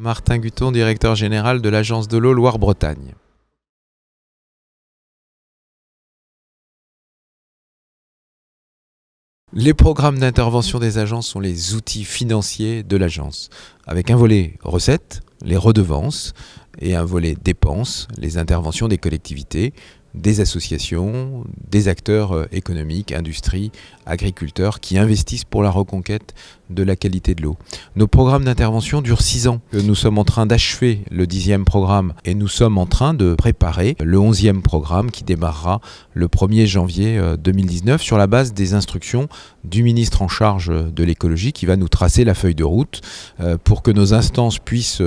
Martin Guton, directeur général de l'Agence de l'eau Loire-Bretagne. Les programmes d'intervention des agences sont les outils financiers de l'agence, avec un volet recettes, les redevances, et un volet dépenses, les interventions des collectivités, des associations, des acteurs euh, économiques, industrie, agriculteurs qui investissent pour la reconquête de la qualité de l'eau. Nos programmes d'intervention durent six ans. Nous sommes en train d'achever le dixième programme et nous sommes en train de préparer le onzième programme qui démarrera le 1er janvier 2019 euh, sur la base des instructions du ministre en charge de l'écologie qui va nous tracer la feuille de route euh, pour que nos instances puissent,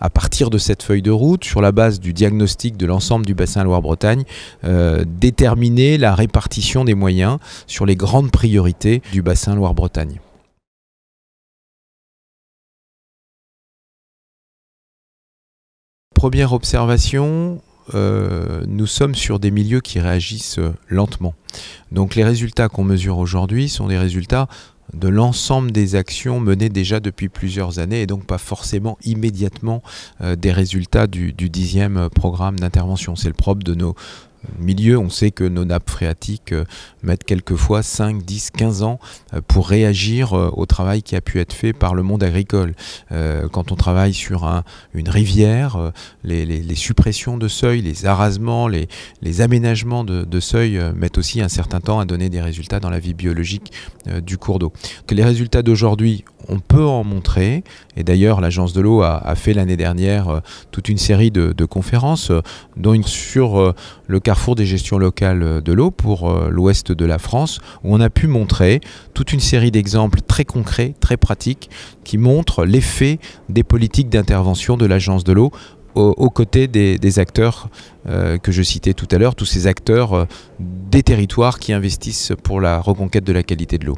à partir de cette feuille de route, sur la base du diagnostic de l'ensemble du bassin Loire-Bretagne, euh, déterminer la répartition des moyens sur les grandes priorités du bassin Loire-Bretagne. Première observation, euh, nous sommes sur des milieux qui réagissent lentement. Donc les résultats qu'on mesure aujourd'hui sont des résultats de l'ensemble des actions menées déjà depuis plusieurs années et donc pas forcément immédiatement euh, des résultats du dixième programme d'intervention. C'est le propre de nos, milieu, on sait que nos nappes phréatiques euh, mettent quelquefois 5, 10, 15 ans euh, pour réagir euh, au travail qui a pu être fait par le monde agricole. Quand on travaille sur une rivière, les, suppressions de seuil, les arasements, les, aménagements de, de, seuil mettent aussi un certain temps à donner des résultats dans la vie biologique du cours d'eau. Les résultats d'aujourd'hui on peut en montrer. Et d'ailleurs, l'Agence de l'eau a, fait l'année dernière euh, toute une série de, conférences, euh, sur euh, le carrefour des gestions locales de l'eau pour l'ouest de la France, où on a pu montrer toute une série d'exemples très concrets, très pratiques, qui montrent l'effet des politiques d'intervention de l'Agence de l'eau aux côtés des, acteurs que je citais tout à l'heure, tous ces acteurs des territoires qui investissent pour la reconquête de la qualité de l'eau.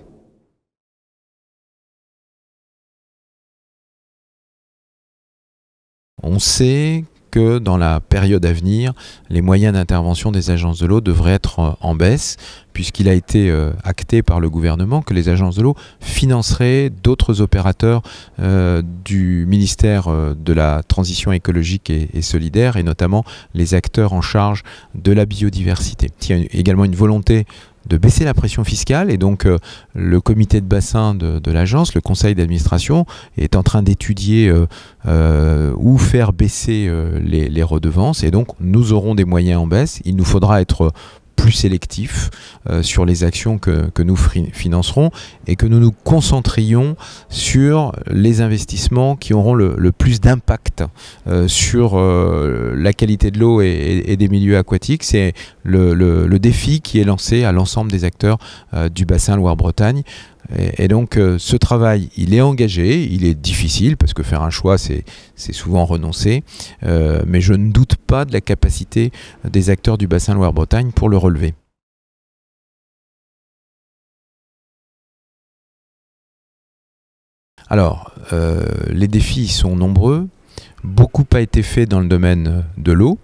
On sait que dans la période à venir, les moyens d'intervention des agences de l'eau devraient être euh, en baisse, puisqu'il a été euh, acté par le gouvernement que les agences de l'eau financeraient d'autres opérateurs euh, du ministère de la Transition écologique et, et, solidaire, et notamment les acteurs en charge de la biodiversité. Il y a également une volonté de baisser la pression fiscale et donc euh, le comité de bassin de, l'agence, le conseil d'administration est en train d'étudier euh, euh, où faire baisser les, les, redevances et donc nous aurons des moyens en baisse. Il nous faudra être plus sélectif euh, sur les actions que, nous financerons et que nous nous concentrions sur les investissements qui auront le, plus d'impact euh, sur euh, la qualité de l'eau et, des milieux aquatiques. C'est le, défi qui est lancé à l'ensemble des acteurs du bassin Loire-Bretagne et, donc euh, ce travail, il est engagé, il est difficile parce que faire un choix, c'est souvent renoncer, euh, mais je ne doute pas de la capacité des acteurs du bassin Loire-Bretagne pour le relever. Alors, euh, les défis sont nombreux. Beaucoup a été fait dans le domaine de l'eau,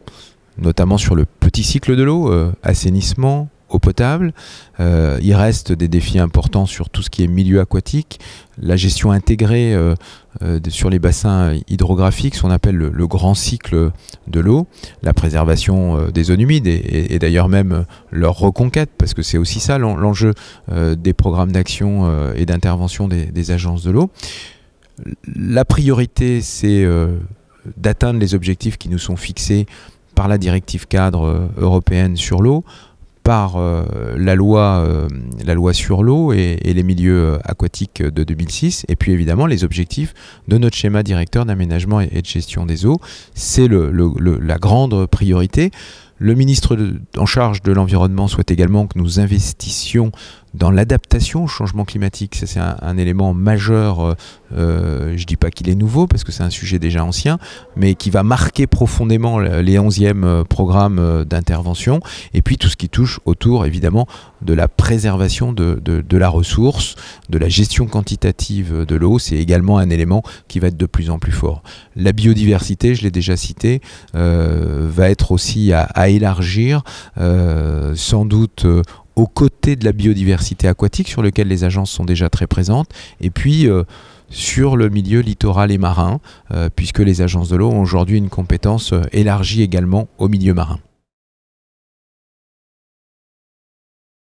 notamment sur le petit cycle de l'eau, assainissement, potable. Euh, il reste des défis importants sur tout ce qui est milieu aquatique, la gestion intégrée euh, euh, sur les bassins hydrographiques, ce qu'on appelle le, grand cycle de l'eau, la préservation des zones humides et, d'ailleurs même leur reconquête, parce que c'est aussi ça l'enjeu des programmes d'action et d'intervention des, agences de l'eau. La priorité, c'est d'atteindre les objectifs qui nous sont fixés par la directive cadre européenne sur l'eau par euh, la, loi, euh, la loi sur l'eau et, les milieux euh, aquatiques de 2006, et puis évidemment les objectifs de notre schéma directeur d'aménagement et, de gestion des eaux. C'est le, la grande priorité. Le ministre en charge de l'environnement souhaite également que nous investissions dans l'adaptation au changement climatique. c'est un, élément majeur. Euh, euh, je ne dis pas qu'il est nouveau parce que c'est un sujet déjà ancien, mais qui va marquer profondément les 11e euh, programmes d'intervention. Et puis tout ce qui touche autour, évidemment, de la préservation de, la ressource, de la gestion quantitative de l'eau. C'est également un élément qui va être de plus en plus fort. La biodiversité, je l'ai déjà cité, va être aussi à, élargir, sans doute aux côtés de la biodiversité aquatique sur lequel les agences sont déjà très présentes, et puis euh, sur le milieu littoral et marin, puisque les agences de l'eau ont aujourd'hui une compétence élargie également au milieu marin.